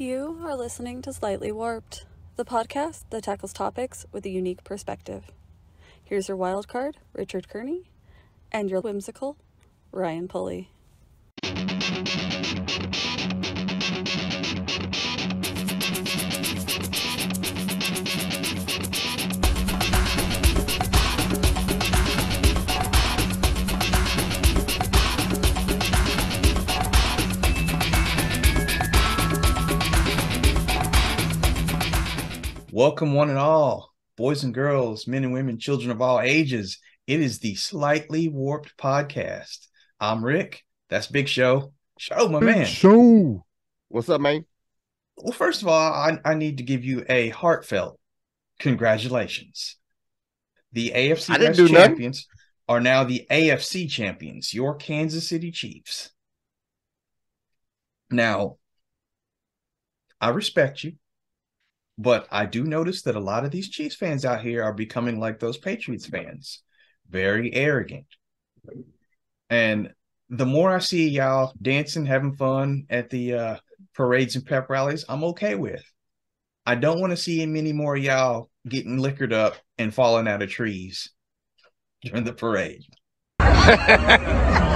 You are listening to Slightly Warped, the podcast that tackles topics with a unique perspective. Here's your wild card, Richard Kearney, and your whimsical, Ryan Pulley. Welcome, one and all, boys and girls, men and women, children of all ages. It is the Slightly Warped podcast. I'm Rick. That's Big Show. Show, my man. Show. What's up, man? Well, first of all, I, I need to give you a heartfelt congratulations. The AFC West do nothing. champions are now the AFC champions, your Kansas City Chiefs. Now, I respect you, but I do notice that a lot of these Chiefs fans out here are becoming like those Patriots fans, very arrogant. And the more I see y'all dancing, having fun at the uh, parades and pep rallies, I'm okay with. I don't want to see many more y'all getting liquored up and falling out of trees during the parade.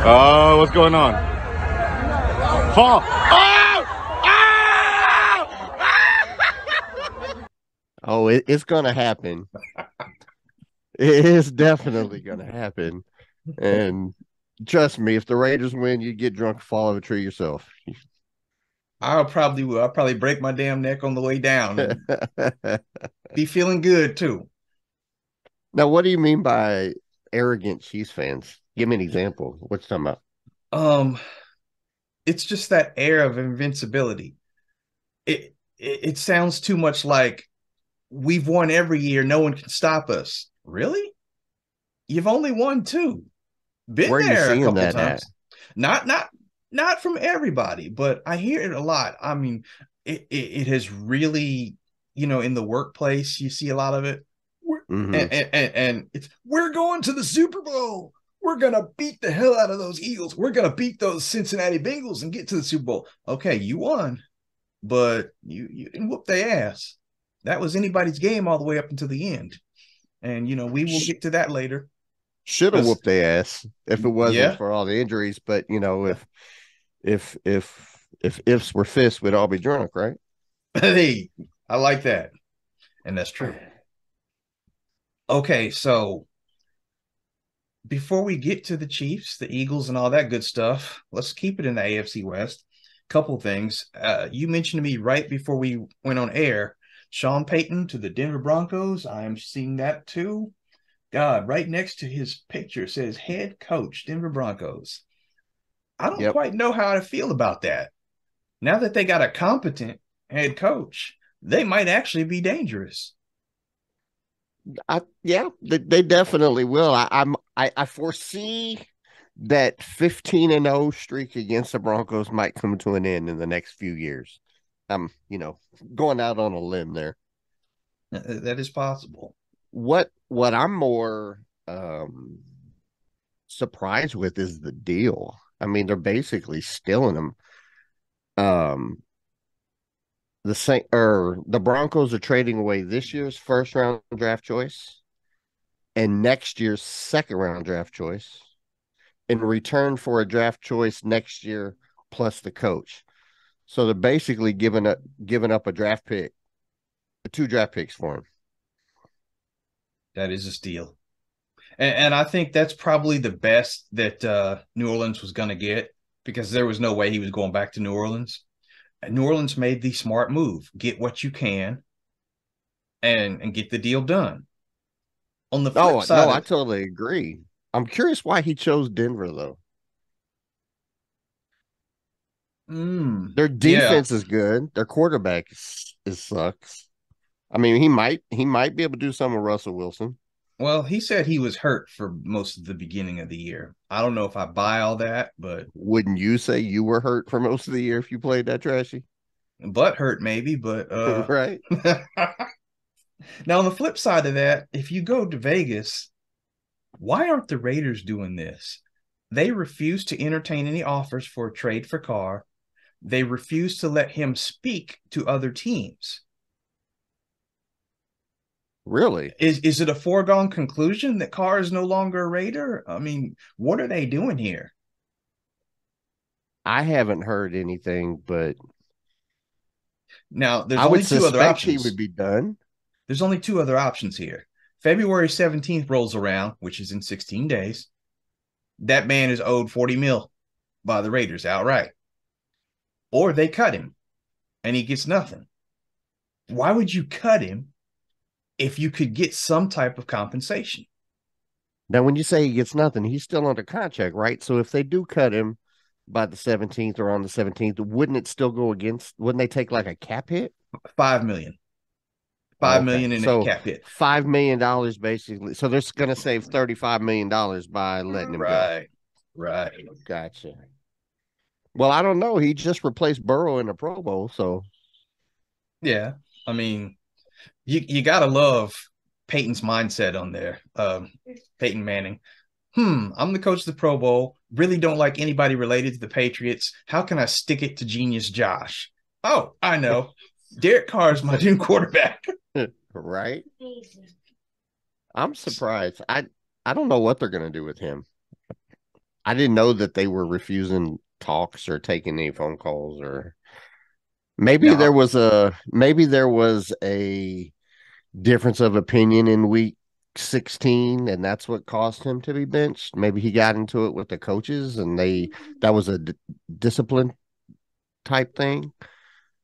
Oh, what's going on? Fall. Oh! It, it's gonna happen. it is definitely gonna happen. And trust me, if the Raiders win, you get drunk and fall out of a tree yourself. I'll probably will. I'll probably break my damn neck on the way down. Be feeling good too. now, what do you mean by arrogant Chiefs fans? Give me an example. What you talking about? Um, it's just that air of invincibility. It it, it sounds too much like we've won every year. No one can stop us. Really? You've only won two. Been Where there a couple that times. at? Not not not from everybody, but I hear it a lot. I mean, it, it it has really, you know, in the workplace, you see a lot of it. Mhm. And, and, and, and it's we're going to the Super Bowl. We're gonna beat the hell out of those Eagles. We're gonna beat those Cincinnati Bengals and get to the Super Bowl. Okay, you won, but you you didn't whoop their ass. That was anybody's game all the way up until the end. And you know, we will get to that later. Should have whooped their ass if it wasn't Yeah. for all the injuries. But you know, if if if if ifs were fists, we'd all be drunk, right? hey, I like that. And that's true. Okay, so before we get to the Chiefs, the Eagles, and all that good stuff, let's keep it in the AFC West. Couple things. Uh, you mentioned to me right before we went on air, Sean Payton to the Denver Broncos. I am seeing that too. God, right next to his picture says head coach, Denver Broncos. I don't Yep. quite know how to feel about that. Now that they got a competent head coach, they might actually be dangerous. I yeah, they, they definitely will. I, I'm I, I foresee that 15 and 0 streak against the Broncos might come to an end in the next few years. I'm, you know, going out on a limb there. Uh, That is possible. What what I'm more um surprised with is the deal. I mean, they're basically stealing them. Um the same or the Broncos are trading away this year's first round draft choice and next year's second round draft choice in return for a draft choice next year plus the coach. So they're basically giving up giving up a draft pick, two draft picks for him. That is a steal. And, and I think that's probably the best that uh, New Orleans was going to get because there was no way he was going back to New Orleans. And New Orleans made the smart move get what you can and, and get the deal done. On the flip Oh side, no, I totally agree. I'm curious why he chose Denver though. Mm, Their Yeah. defense is good. Their quarterback is, is sucks. I mean, he might he might be able to do something with Russell Wilson. well, he said he was hurt for most of the beginning of the year. I don't know if I buy all that, but Wouldn't you say you were hurt for most of the year if you played that trashy? butt hurt maybe. But uh, right? now, on the flip side of that, if you go to Vegas, why aren't the Raiders doing this? They refuse to entertain any offers for a trade for Carr. They refuse to let him speak to other teams. Really? Is is it a foregone conclusion that Carr is no longer a Raider? I mean, what are they doing here? I haven't heard anything, but now there's I only would two other options. he would be done. There's only two other options here. February 17th rolls around, which is in 16 days. That man is owed 40 mil by the Raiders outright. Or they cut him and he gets nothing. Why would you cut him if you could get some type of compensation? Now, when you say he gets nothing, he's still under contract, right? So if they do cut him by the 17th or on the 17th, wouldn't it still go against? Wouldn't they take like a cap hit? Five million. Five Okay, million in so a cap hit. Five million dollars, basically. So they're going to save thirty-five million dollars by letting him Right. Right. go. Gotcha. Well, I don't know. He just replaced Burrow in the Pro Bowl, so Yeah. I mean, you you gotta love Peyton's mindset on there. Um, Peyton Manning. Hmm, I'm the coach of the Pro Bowl. Really don't like anybody related to the Patriots. How can I stick it to genius Josh? Oh, I know. Derek Carr is my new quarterback. right. I'm surprised. I I don't know what they're going to do with him. I didn't know that they were refusing talks or taking any phone calls or maybe No. there was a maybe there was a difference of opinion in week 16 and that's what caused him to be benched. Maybe he got into it with the coaches and they that was a d- discipline type thing.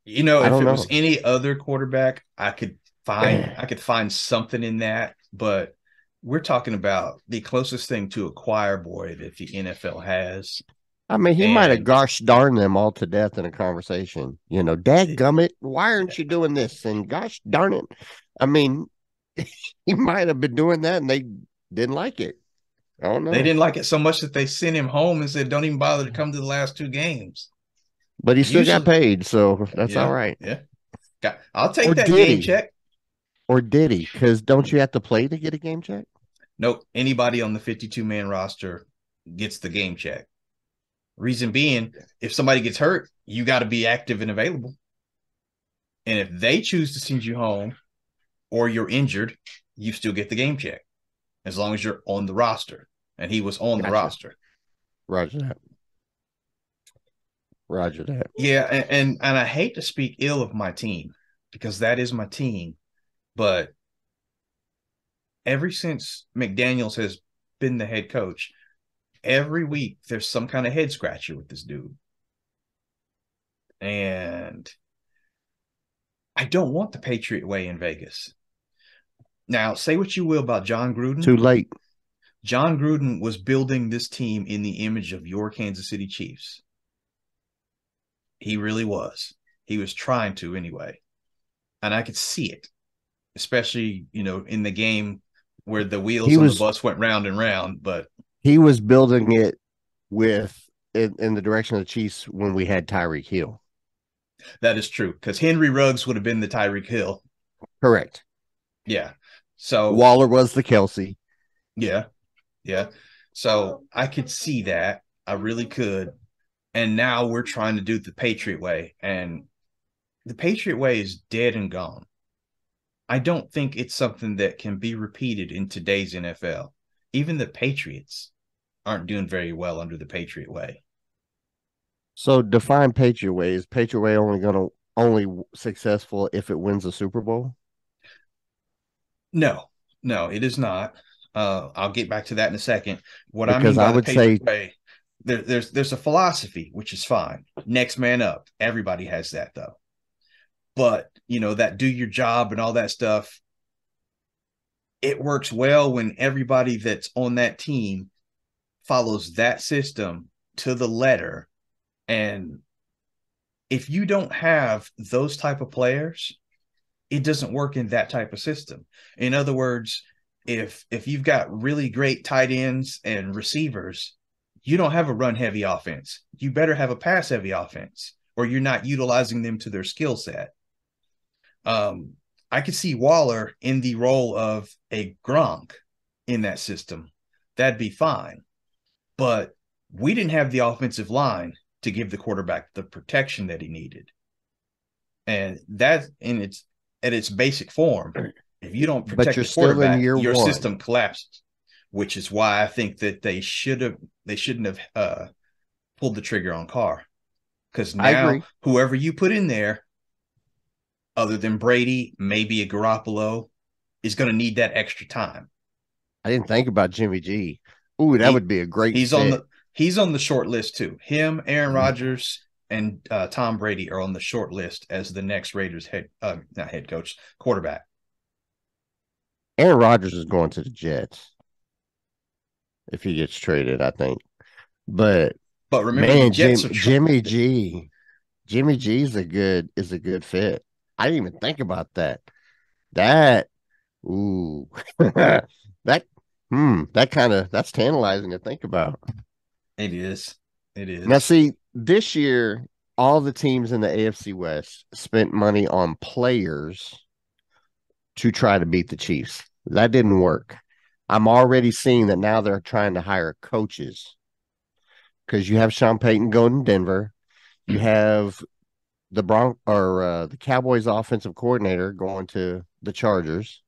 You know, I if it know. was any other quarterback, I could find I could find something in that, but we're talking about the closest thing to a choir boy that the NFL has. I mean, he might have gosh darn them all to death in a conversation. You know, dad gummit, why aren't you doing this? And gosh darn it. I mean, he might have been doing that and they didn't like it. I don't know. They didn't like it so much that they sent him home and said, "Don't even bother to come to the last two games." but he still got paid, so that's Yeah, all right. Yeah, Got, I'll take Or that game he? check. Or did he? Because don't you have to play to get a game check? Nope, anybody on the fifty-two man roster gets the game check. Reason being, if somebody gets hurt, you got to be active and available. And if they choose to send you home, or you're injured, you still get the game check, as long as you're on the roster. And he was on the roster. Roger that. Roger that. Yeah, and, and and I hate to speak ill of my team because that is my team, but ever since McDaniels has been the head coach, every week there's some kind of head scratcher with this dude. And I don't want the Patriot way in Vegas. Now, say what you will about Jon Gruden. Too late. Jon Gruden was building this team in the image of your Kansas City Chiefs. He really was. He was trying to anyway. And I could see it, especially, you know, in the game where the wheels He on was- the bus went round and round. But He was building it with in, in the direction of the Chiefs when we had Tyreek Hill. that is true because Henry Ruggs would have been the Tyreek Hill. Correct. Yeah. So, Waller was the Kelce. yeah. Yeah. So I could see that. I really could. And now we're trying to do the Patriot way. And the Patriot way is dead and gone. I don't think it's something that can be repeated in today's NFL. Even the Patriots aren't doing very well under the Patriot way. So define Patriot way. Is Patriot way only going to only successful if it wins a Super Bowl? No, no, it is not. Uh, I'll get back to that in a second. What I mean by I the would Patriot say- way, there, there's there's a philosophy which is fine. Next man up. Everybody has that though. But you know that do your job and all that stuff. It works well when everybody that's on that team follows that system to the letter. And if you don't have those type of players, it doesn't work in that type of system. In other words, if if you've got really great tight ends and receivers, you don't have a run heavy offense. You better have a pass heavy offense, or you're not utilizing them to their skill set. Um, I could see Waller in the role of a Gronk in that system. That'd be fine. But we didn't have the offensive line to give the quarterback the protection that he needed. And that in its at its basic form, if you don't protect the quarterback, your one. system collapses. Which is why I think that they should have they shouldn't have uh, pulled the trigger on Carr. Because now whoever you put in there, other than Brady, maybe a Garoppolo, is going to need that extra time. I didn't think about Jimmy G. Ooh, that he, would be a great. He's fit. on the he's on the short list too. Him, Aaron mm-hmm. Rodgers, and uh, Tom Brady are on the short list as the next Raiders head, uh, not head coach, quarterback. Aaron Rodgers is going to the Jets if he gets traded, I think. But but remember, man, Jim, Jimmy G, Jimmy G is a good is a good fit. I didn't even think about that. That, ooh, that, hmm, that kind of that's tantalizing to think about. It is. It is. Now, see, this year, all the teams in the AFC West spent money on players to try to beat the Chiefs. That didn't work. I'm already seeing that now they're trying to hire coaches because you have Sean Payton going to Denver. You have the Bron or uh, the Cowboys offensive coordinator going to the Chargers.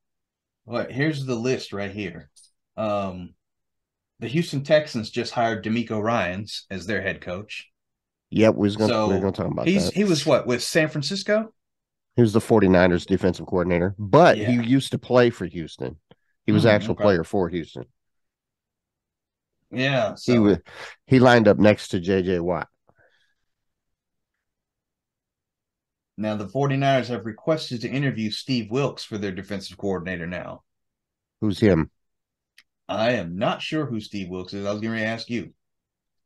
All right, here's the list right here. Um, the Houston Texans just hired DeMeco Ryans as their head coach. Yep, we was going so to talk about he's, that. He was what with San Francisco? He was the 49ers defensive coordinator, but yeah. he used to play for Houston. He was mm, actual okay. player for Houston. Yeah. So. He was he lined up next to JJ Watt. Now the 49ers have requested to interview Steve Wilks for their defensive coordinator now. Who's him? I am not sure who Steve Wilks is. I was going to ask you.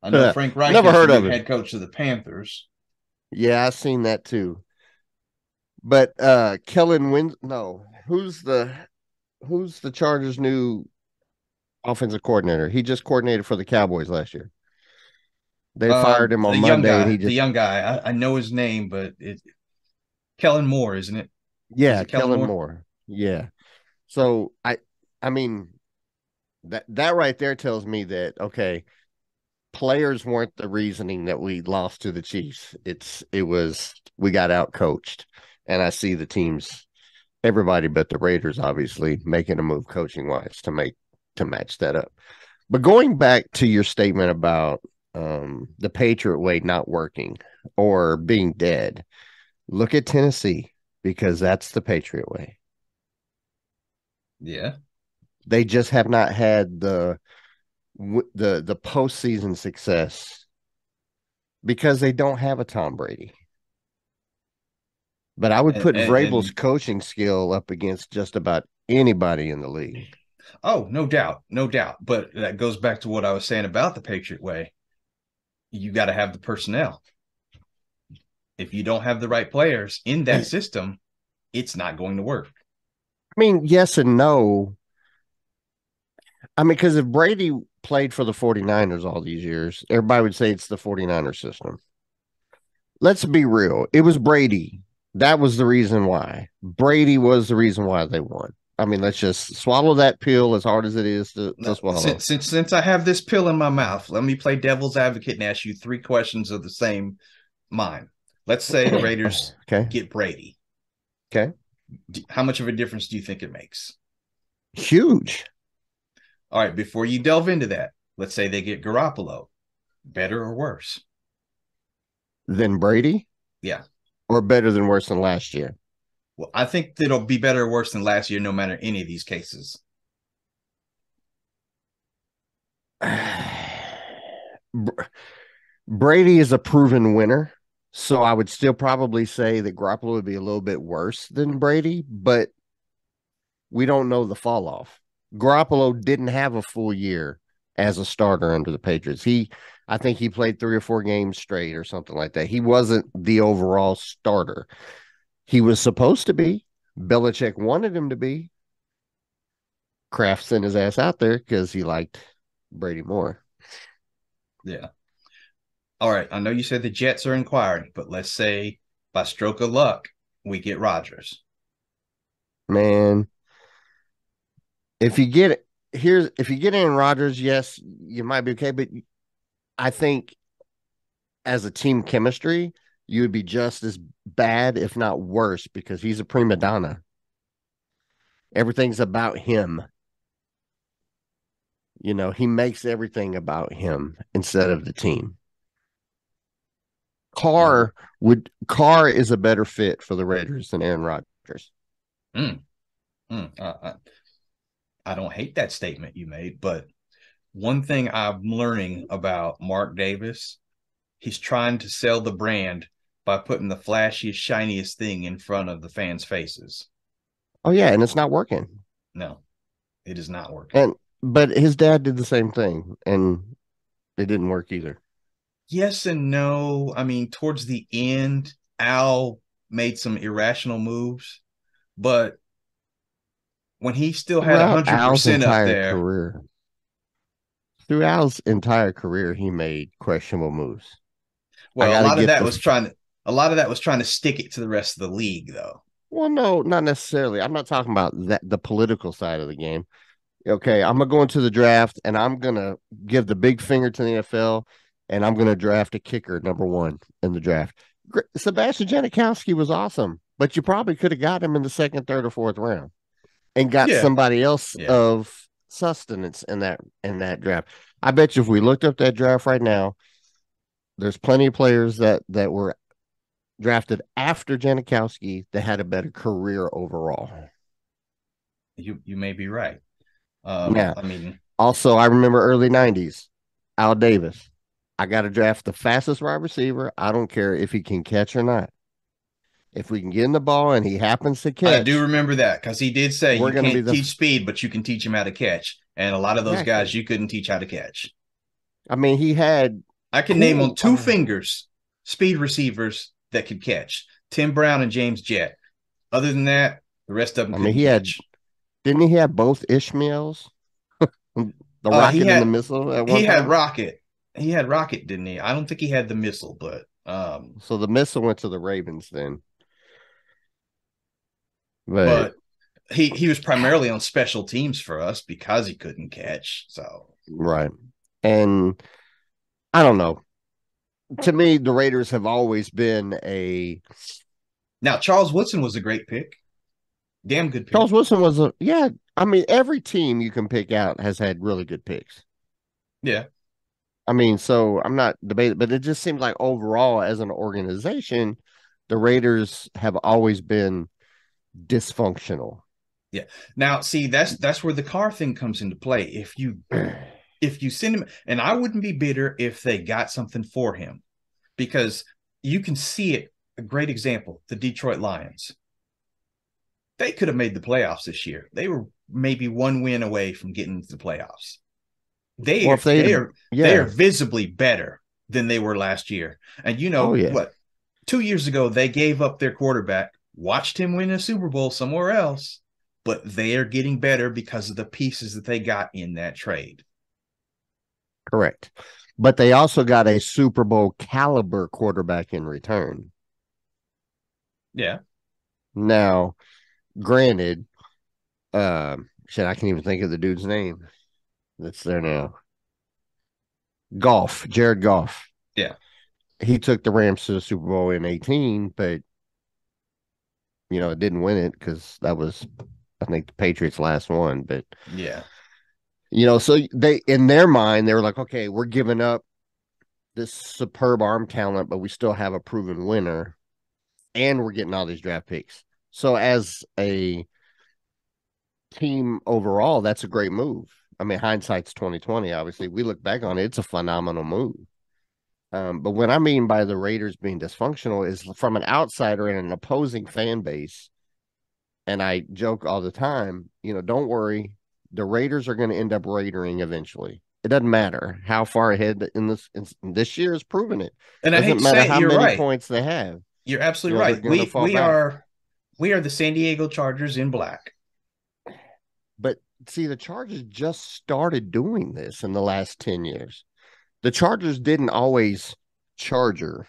I know uh, Frank Reich never heard of head coach of the Panthers. Yeah, I've seen that too. But uh Kellen Win no, who's the who's the Chargers new offensive coordinator? He just coordinated for the Cowboys last year. They uh, fired him on Monday. Guy, he just... The young guy. I, I, know his name, but it Kellen Moore, isn't it? Yeah, it Kellen, Kellen Moore? Moore. Yeah. So I I mean that that right there tells me that okay, players weren't the reasoning that we lost to the Chiefs. It's it was we got out coached, and I see the teams, everybody but the Raiders, obviously making a move coaching wise to make to match that up. But going back to your statement about um, the Patriot way not working or being dead, look at Tennessee because that's the Patriot way. Yeah. They just have not had the the the postseason success because they don't have a Tom Brady. But I would put and, Vrabel's and, coaching skill up against just about anybody in the league. Oh, no doubt, no doubt. But that goes back to what I was saying about the Patriot way. You got to have the personnel. If you don't have the right players in that mm. system, it's not going to work. I mean, yes and no. I mean, because if Brady played for the 49ers all these years, everybody would say it's the 49er system. Let's be real. It was Brady. That was the reason why. Brady was the reason why they won. I mean, let's just swallow that pill as hard as it is to, to swallow. Since, since, since I have this pill in my mouth, let me play devil's advocate and ask you three questions of the same mind. Let's say the Raiders okay. get Brady. Okay. How much of a difference do you think it makes? Huge. All right, before you delve into that, let's say they get Garoppolo, better or worse than Brady? Yeah, or better than worse than last year. Well, I think it'll be better or worse than last year, no matter any of these cases. Brady is a proven winner. So I would still probably say that Garoppolo would be a little bit worse than Brady, but we don't know the fall off. Garoppolo didn't have a full year as a starter under the Patriots. He, I think he played three or four games straight or something like that. He wasn't the overall starter. He was supposed to be. Belichick wanted him to be. Kraft sent his ass out there because he liked Brady more. Yeah. All right. I know you said the Jets are inquiring, but let's say by stroke of luck, we get Rodgers. Man, if you get here's if you get Aaron Rodgers, yes, you might be okay, but I think as a team chemistry, you would be just as bad, if not worse, because he's a prima donna. Everything's about him. You know, he makes everything about him instead of the team. Carr would Carr is a better fit for the Raiders than Aaron Rodgers. Mm. Mm. Uh, I, I don't hate that statement you made, but one thing I'm learning about Mark Davis, he's trying to sell the brand by putting the flashiest, shiniest thing in front of the fans' faces. Oh yeah, and it's not working. No, it is not working. And but his dad did the same thing, and it didn't work either. Yes and no. I mean, towards the end, Al made some irrational moves, but when he still had hundred percent up there, career, through Al's entire career, he made questionable moves. Well, a lot of that the... was trying to a lot of that was trying to stick it to the rest of the league, though. Well, no, not necessarily. I'm not talking about that the political side of the game. Okay, I'm gonna go into the draft and I'm gonna give the big finger to the NFL and I'm gonna draft a kicker number one in the draft. Sebastian Janikowski was awesome, but you probably could have got him in the second, third, or fourth round and got yeah. somebody else yeah. of sustenance in that in that draft. I bet you if we looked up that draft right now, there's plenty of players that that were drafted after Janikowski that had a better career overall. You you may be right. Um, yeah, I mean, also I remember early '90s, Al Davis. I got to draft the fastest wide receiver. I don't care if he can catch or not. If we can get in the ball and he happens to catch, I do remember that because he did say you can't the... teach speed, but you can teach him how to catch. And a lot of those exactly. guys you couldn't teach how to catch. I mean, he had. I can name on two fingers speed receivers that could catch Tim Brown and James Jett. Other than that, the rest of them. I mean, he catch. had. Didn't he have both Ishmaels? the uh, rocket had, and the missile. he had rocket. He had rocket, didn't he? I don't think he had the missile, but um. So the missile went to the Ravens then. But, but he he was primarily on special teams for us because he couldn't catch. So right, and I don't know. To me, the Raiders have always been a. Now Charles Woodson was a great pick. Damn good pick. Charles Woodson was a yeah. I mean, every team you can pick out has had really good picks. Yeah. I mean, so I'm not debating, but it just seems like overall, as an organization, the Raiders have always been dysfunctional. Yeah. Now, see, that's that's where the car thing comes into play. If you if you send him, and I wouldn't be bitter if they got something for him, because you can see it. A great example: the Detroit Lions. They could have made the playoffs this year. They were maybe one win away from getting to the playoffs. They, well, they, they are yeah. they are visibly better than they were last year. And you know oh, yeah. what? Two years ago, they gave up their quarterback watched him win a Super Bowl somewhere else, but they are getting better because of the pieces that they got in that trade. Correct. But they also got a Super Bowl caliber quarterback in return. Yeah. Now, granted, uh, shit, I can't even think of the dude's name that's there now. Goff, Jared Goff. Yeah. He took the Rams to the Super Bowl in 18, but you know, it didn't win it because that was, I think, the Patriots' last one. But yeah, you know, so they in their mind they were like, okay, we're giving up this superb arm talent, but we still have a proven winner, and we're getting all these draft picks. So as a team overall, that's a great move. I mean, hindsight's twenty twenty. Obviously, we look back on it; it's a phenomenal move. Um, but what I mean by the Raiders being dysfunctional is from an outsider in an opposing fan base. And I joke all the time, you know, don't worry, the Raiders are going to end up raidering eventually. It doesn't matter how far ahead in this in, this year has proven it. And it doesn't matter how many right. points they have. You're absolutely you know, right. We we back. are we are the San Diego Chargers in black. But see, the Chargers just started doing this in the last 10 years the Chargers didn't always charger.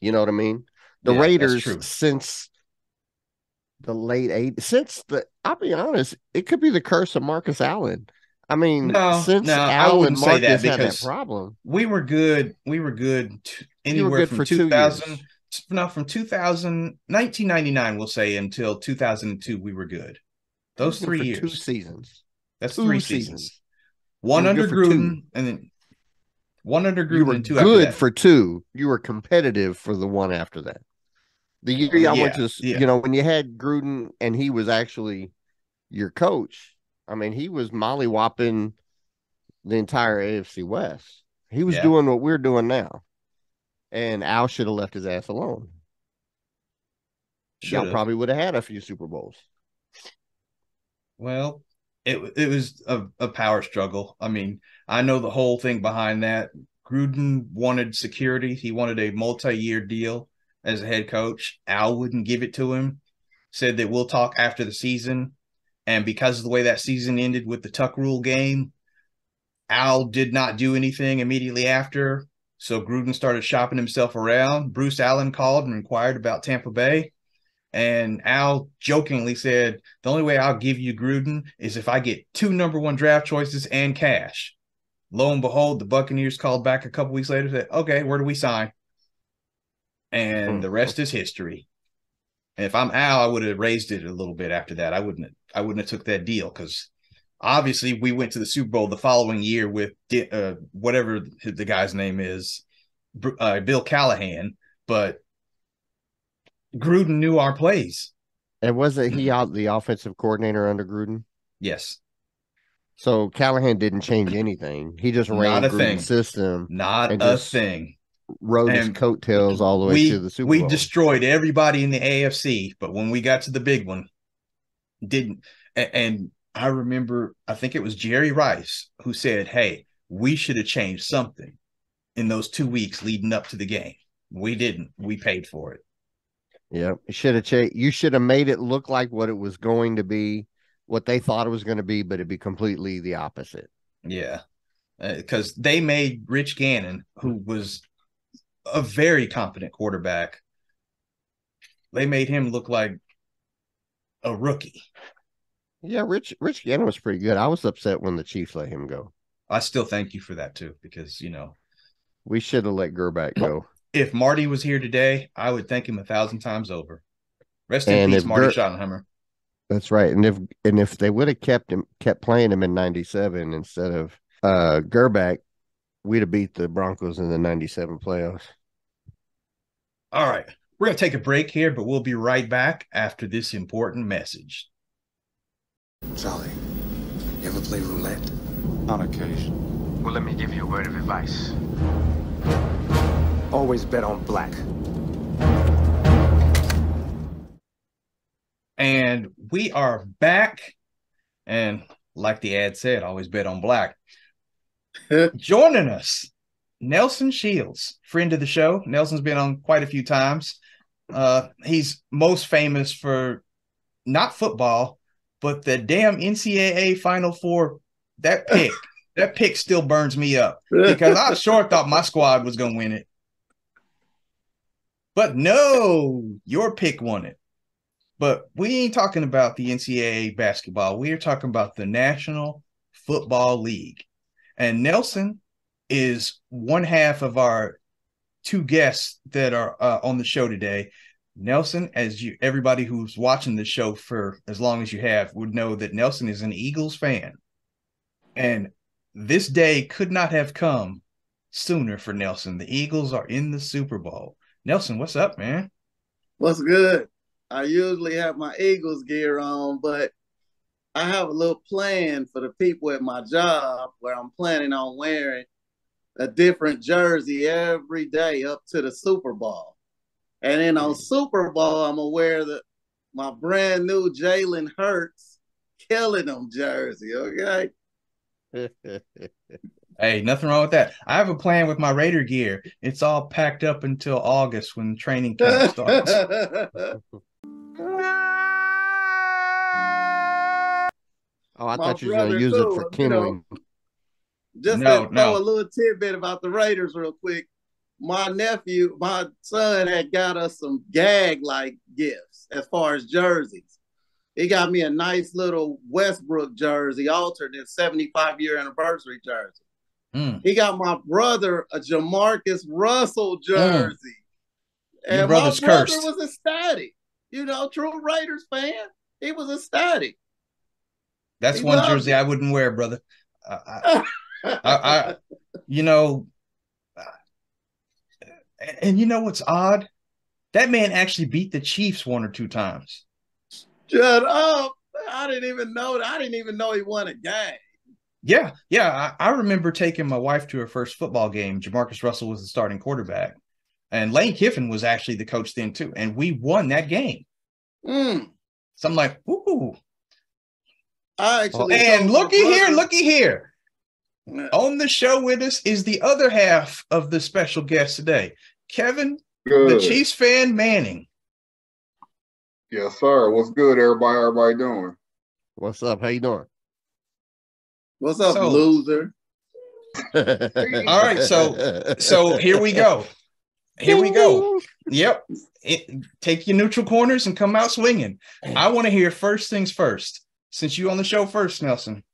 You know what I mean? The yeah, Raiders since the late 80s, since the I'll be honest, it could be the curse of Marcus Allen. I mean, No, since no, I Al say that Marcus had that problem, We were good. We were good t- You were anywhere good from for two 2000 years. no from 2000 1999 we'll say until 2002 we were good. Those three years. two seasons, That's two three seasons. seasons. One under two. Gruden and then one under Gruden. You were and two after good for two. You were competitive for the one after that. The year y'all went to, yeah. you know, when you had Gruden and he was actually your coach. I mean, he was mollywhopping the entire AFC West. He was Yeah. doing what we're doing now, and Al should have left his ass alone. Y'all probably would have had a few Super Bowls. Well, it it was a, a power struggle. I mean, I know the whole thing behind that. Gruden wanted security. He wanted a multi-year deal as a head coach. Al wouldn't give it to him. Said that we'll talk after the season. And because of the way that season ended with the Tuck Rule game, Al did not do anything immediately after. So Gruden started shopping himself around. Bruce Allen called and inquired about Tampa Bay. And Al jokingly said, The only way I'll give you Gruden is if I get two number one draft choices and cash. Lo and behold, the Buccaneers called back a couple weeks later, and said, Okay, where do we sign? And Hmm. the rest is history. And if I'm Al, I would have raised it a little bit after that. I wouldn't have, I wouldn't have took that deal because obviously we went to the Super Bowl the following year with uh, whatever the guy's name is, uh, Bill Callahan, but Gruden knew our plays. And wasn't he out the offensive coordinator under Gruden? Yes, So Callahan didn't change anything. He just ran Not a thing. system, not a thing. rode his And coattails all the way we to the Super we Bowl. destroyed everybody in the AFC, but when we got to the big one, didn't. And I remember, I think it was Jerry Rice who said, "Hey, we should have changed something in those two weeks leading up to the game. We didn't. We paid for it. Yep. Should have cha- you should have made it look like what it was going to be, what they thought it was going to be, but it'd be completely the opposite. Yeah, uh, because they made Rich Gannon, who was a very competent quarterback, they made him look like a rookie. Yeah, Rich Rich Gannon was pretty good. I was upset when the Chiefs let him go. I still thank you for that too, because you know, We should have let Grbac go. If Marty was here today, I would thank him a thousand times over. Rest in peace, Marty Ger- Schottenheimer. That's right. And if and if they would have kept him kept playing him in '97 instead of uh Grbac, we'd have beat the Broncos in the '97 playoffs. All right, we're gonna take a break here, but we'll be right back after this important message. Charlie, you ever play roulette? On occasion. Well, let me give you a word of advice. Always bet on black. And we are back. And like the ad said, always bet on black. Joining us, Nelson Shields, friend of the show. Nelson's been on quite a few times. Uh, he's most famous for not football, but the damn NCAA Final Four. That pick, that pick still burns me up because I sure thought my squad was going to win it. But no, your pick won it. But we ain't talking about the NCAA basketball. We are talking about the National Football League. And Nelson is one half of our two guests that are uh, on the show today. Nelson, as you everybody who's watching the show for as long as you have would know that Nelson is an Eagles fan. And this day could not have come sooner for Nelson. The Eagles are in the Super Bowl. Nelson, what's up, man? What's good? I usually have my Eagles gear on, but I have a little plan for the people at my job where I'm planning on wearing a different jersey every day up to the Super Bowl. And then on mm. Super Bowl, I'm gonna wear the my brand new Jalen Hurts killing them jersey. Okay. Hey, nothing wrong with that. I have a plan with my Raider gear. It's all packed up until August when training camp starts. Oh, I My thought you were going to brother, use it too, for you know. kindling. Just No, to no. a little tidbit about the Raiders real quick. My nephew, my son had got us some gag like gifts as far as jerseys. He got me a nice little Westbrook jersey, altered in 75 year anniversary jersey. Mm. He got my brother a Jamarcus Russell jersey. Your And brother's my brother cursed. was ecstatic. You know, true Raiders fan. He was ecstatic. That's He one jersey it. I wouldn't wear, brother. I, I, I, you know, and you know what's odd? That man actually beat the Chiefs one or two times. Shut up. I didn't even know that. I didn't even know he won a game. Yeah, yeah. I, I remember taking my wife to her first football game. Jamarcus Russell was the starting quarterback, and Lane Kiffin was actually the coach then too. And we won that game. Mm. So I'm like, ooh. I actually And looky here, looky here. Yeah. On the show with us is the other half of the special guest today, Kevin, the Chiefs fan Manning. Yes, sir. What's good, everybody? Everybody doing? What's up? How you doing? What's up, So- loser? All right, so so here we go. Here we go. Yep. It, take your neutral corners and come out swinging. I want to hear first things first. Since you on the show first, Nelson,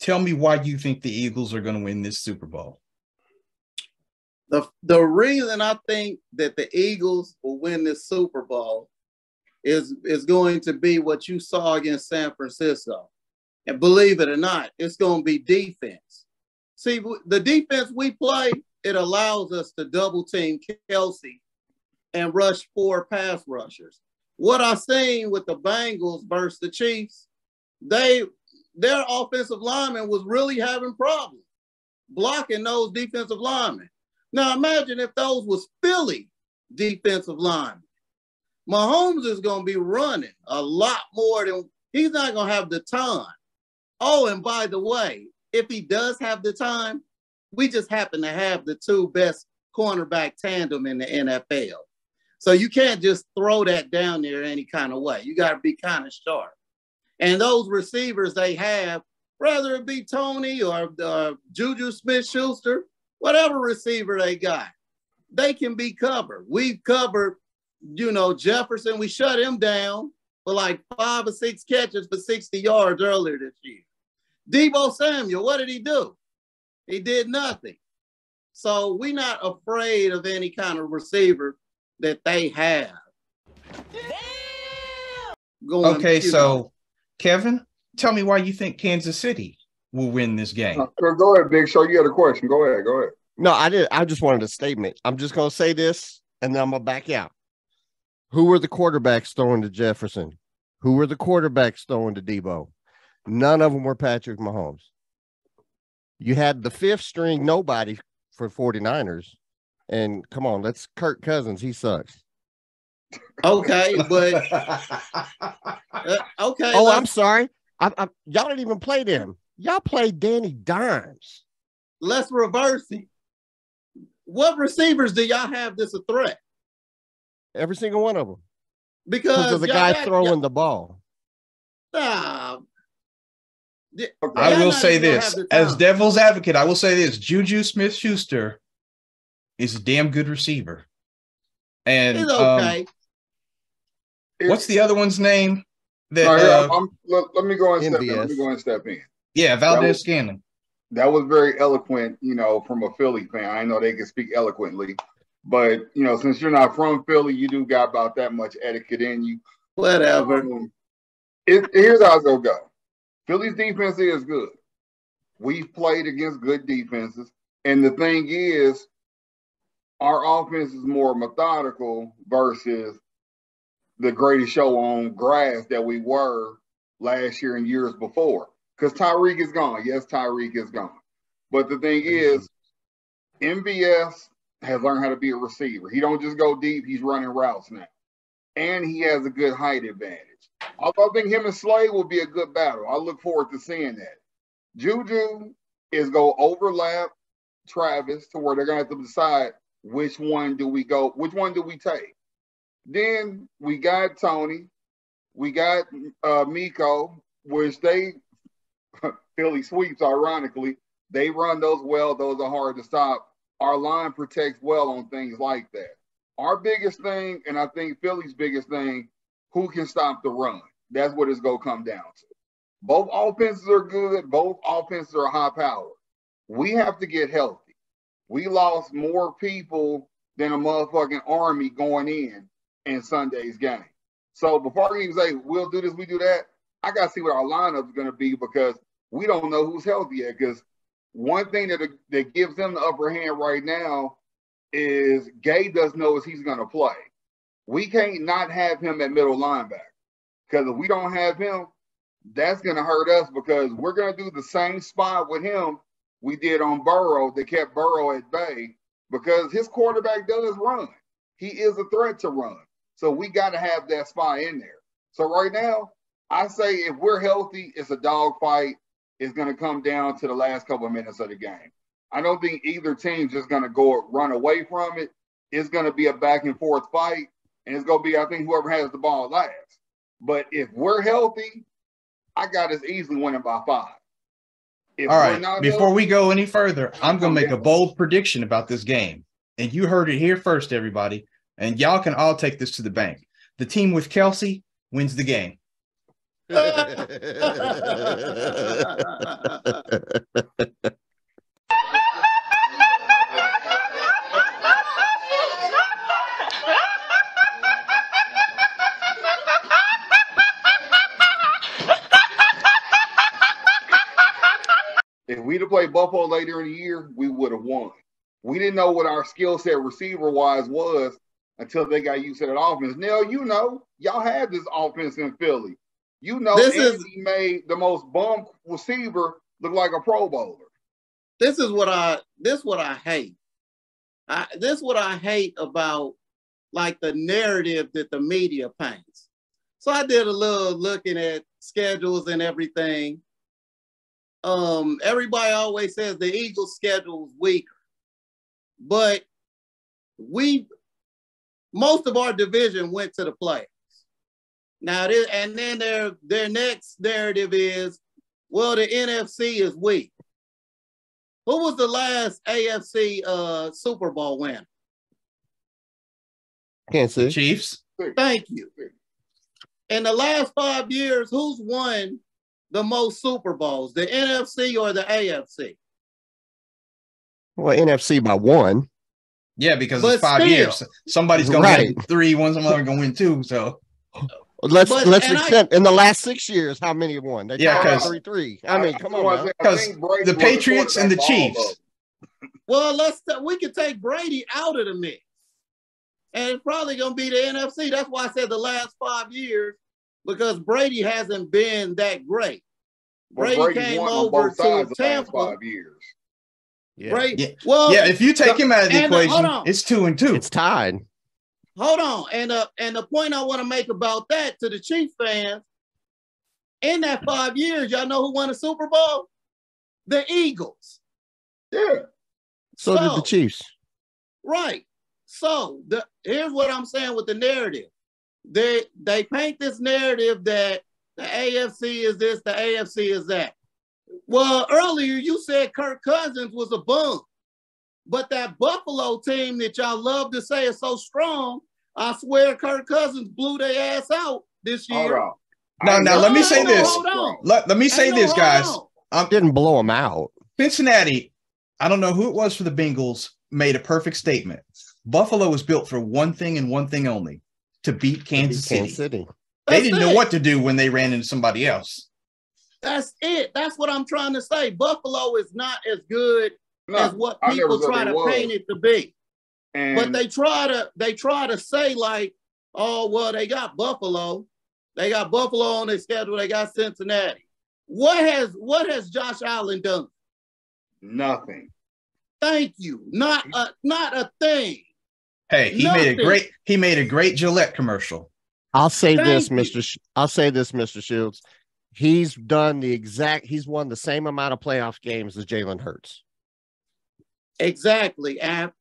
tell me why you think the Eagles are going to win this Super Bowl. The the reason I think that the Eagles will win this Super Bowl is is going to be what you saw against San Francisco. And believe it or not, it's going to be defense. See, the defense we play, it allows us to double team Kelce and rush four pass rushers. What I seen with the Bengals versus the Chiefs, they their offensive lineman was really having problems blocking those defensive linemen. Now imagine if those was Philly defensive linemen. Mahomes is going to be running a lot more than he's not going to have the time. Oh, and by the way, if he does have the time, we just happen to have the two best cornerback tandem in the NFL. So you can't just throw that down there any kind of way. You got to be kind of sharp. And those receivers they have, whether it be Toney or uh, Juju Smith Schuster, whatever receiver they got, they can be covered. We've covered, you know, Jefferson. We shut him down for like five or six catches for 60 yards earlier this year. Deebo Samuel, what did he do? He did nothing. So we're not afraid of any kind of receiver that they have. Going, Okay, you know, so Kevin, tell me why you think Kansas City will win this game. Uh, Go ahead, Big Show. You had a question. Go ahead. Go ahead. No, I did. I just wanted a statement. I'm just going to say this, and then I'm going to back out. Who were the quarterbacks throwing to Jefferson? Who were the quarterbacks throwing to Deebo? None of them were Patrick Mahomes. You had the fifth string nobody for 49ers. And come on, that's Kirk Cousins. He sucks. okay, but uh, okay. Oh, I'm sorry. I, I, y'all didn't even play them. Y'all played Danny Dimes. let's reverse it. What receivers do y'all have that's a threat? Every single one of them. Because Because of the guy got- throwing the ball. Nah. Okay. I will say this as devil's advocate. I will say this: Juju Smith Schuster is a damn good receiver, and He's um, okay. what's the other one's name? That No, here, uh, I'm, let, let me go and step in. Let me go and step in. yeah, Valdes was- Scantling. That was very eloquent, you know, from a Philly fan. I know they can speak eloquently, but you know, since you're not from Philly, you do got about that much etiquette in you. Whatever. Um, it, here's how it's gonna go. Philly's defense is good. We've played against good defenses, and the thing is, our offense is more methodical versus the greatest show on grass that we were last year and years before. Because Tyreek is gone. Yes, Tyreek is gone. But the thing mm-hmm. is, MVS has learned how to be a receiver. He don't just go deep, he's running routes now. And he has a good height advantage. I think him and Slay will be a good battle. I look forward to seeing that. Juju is going to overlap Travis to where they're gonna have to decide which one do we go, which one do we take. Then we got Toney, we got uh Miko, which they Philly sweeps, ironically. They run those well, those are hard to stop. Our line protects well on things like that. Our biggest thing, and I think Philly's biggest thing, who can stop the run? that's what it's gonna come down to. Both offenses are good, both offenses are high power. We have to get healthy. We lost more people than a motherfucking army going in in Sunday's game. So before I even say we'll do this, we do that, I gotta see what our lineup is gonna be because we don't know who's healthy yet. Because one thing that that gives them the upper hand right now is Gay doesn't know is he's gonna play. We can't not have him at middle linebacker because if we don't have him, that's gonna hurt us because we're gonna do the same spot with him we did on Burrow that kept Burrow at bay because his quarterback does run. He is a threat to run. So we got to have that spot in there. So right now, I say if we're healthy, it's a dogfight. It's going to come down to the last couple of minutes of the game. I don't think either team's just going to go run away from it. It's going to be a back and forth fight, and it's going to be, I think, whoever has the ball last. But if we're healthy, I got us easily winning by five. If All we're not Before healthy- we go any further, I'm going to make a bold prediction about this game. And you heard it here first, everybody. And y'all can all take this to the bank. The team with Kelce wins the game. If we'd have played Buffalo later in the year, we would have won. We didn't know what our skill set receiver wise was until they got used to that offense. Now, you know, y'all had this offense in Philly. You know, This Andy is- made the most bum receiver look like a Pro Bowler. this is what I this what I hate. I, this what I hate about like the narrative that the media paints. So I did a little looking at schedules and everything. Um, everybody always says the Eagles' schedule is weaker, but we most of our division went to the playoffs. Now, this, and then their their next narrative is, well, the NFC is weak. Who was the last AFC uh, Super Bowl winner? Can't The see. Chiefs. Thank you. In the last five years, who's won the most Super Bowls, the NFC or the AFC? Well, NFC by one. Yeah, because But it's five still. years. Somebody's going Right. to win three, one, somebody's going to win two. So, Let's But- let's and I- accept in the last six years how many won? They Yeah, tied 'cause- three three. I mean, come I on. said Now. I 'Cause think Brady the Patriots and the quarterback for all of Chiefs. Well, let's we could take Brady out of the mix, and it's probably going to be the NFC. That's why I said the last five years because Brady hasn't been that great. But Brady came over both to sides the last Tampa. five years. Yeah. Brady, Yeah. well, yeah, if you take him out of the and, uh, hold equation, on. it's two and two. It's tied. hold on. And uh, and the point I want to make about that to the Chiefs fans, in that five years, y'all know who won the Super Bowl? The Eagles. Yeah. So, did the Chiefs. Right. So the here's what I'm saying with the narrative. They they paint this narrative that the AFC is this, the AFC is that. Well, earlier you said Kirk Cousins was a bum. But that Buffalo team that y'all love to say is so strong, I swear Kirk Cousins blew their ass out this Hold year. on. Now- now, let me say no, this. Let, let me say no this, guys. on. Um, Didn't blow them out. Cincinnati, I don't know who it was for the Bengals, made a perfect statement. Buffalo was built for one thing and one thing only to beat Kansas City. Kansas City. They didn't know what to do when they ran into somebody else. That's it. That's what I'm trying to say. Buffalo is not as good No, as what people try to was. paint it to be. And But they try to they try to say like, oh well, they got Buffalo, they got Buffalo on their schedule, they got Cincinnati. What has what has Josh Allen done? nothing. Thank you. Not a not a thing. Hey, he made a great he made a great Gillette commercial. I'll say Thank this, you. Mr. Sh- I'll say this, Mr. Shields. He's done the exact. He's won the same amount of playoff games as Jalen Hurts. Exactly. And,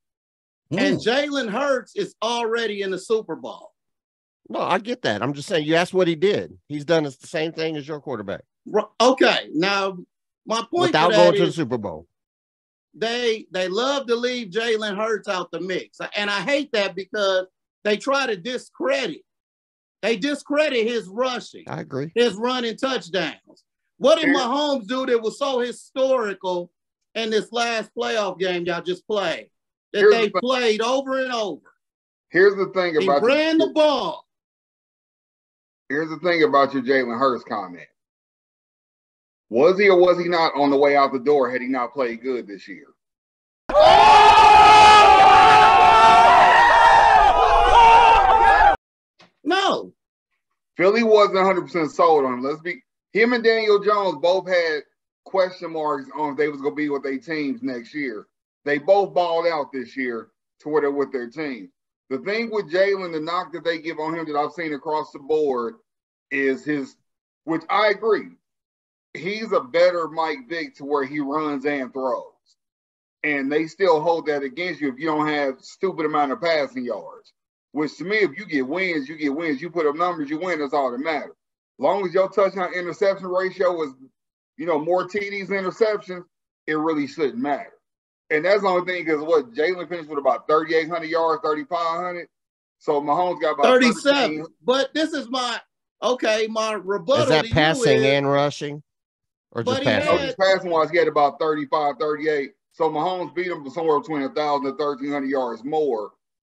and Mm. Jalen Hurts is already in the Super Bowl. No, I get that. I'm just saying. You asked what he did. He's done the same thing as your quarterback Okay. Now my point without to that going to the Super Bowl. They they love to leave Jalen Hurts out the mix, and I hate that because they try to discredit They discredit his rushing, I agree. his running touchdowns. What did Here- Mahomes do that was so historical in this last playoff game y'all just played? That Here's they the- played over and over. Here's the thing He about ran your, the ball. here's the thing about your Jalen Hurts comment. Was he or was he not on the way out the door had he not played good this year? No, Philly wasn't 100% sold on him. Let's be him and Daniel Jones both had question marks on if they was gonna be with their teams next year. They both balled out this year to where they're with their team. The thing with Jalen, the knock that they give on him that I've seen across the board is his, which I agree, he's a better Mike Vick to where he runs and throws. And they still hold that against you if you don't have stupid amount of passing yards. Which to me, if you get wins, you get wins. You put up numbers, you win. That's all that matters. As long as your touchdown interception ratio is, you know, more TDs interceptions, it really shouldn't matter. And that's the only thing because what Jalen finished with about 3,800 yards, 3,500. So Mahomes got about 37. 13. But this is my okay, my rebuttal. Is that to you passing is- and rushing? Or But just he passing? So had- his passing wise, he had about 35, 38. So Mahomes beat him for somewhere between 1,000 and 1,300 yards more.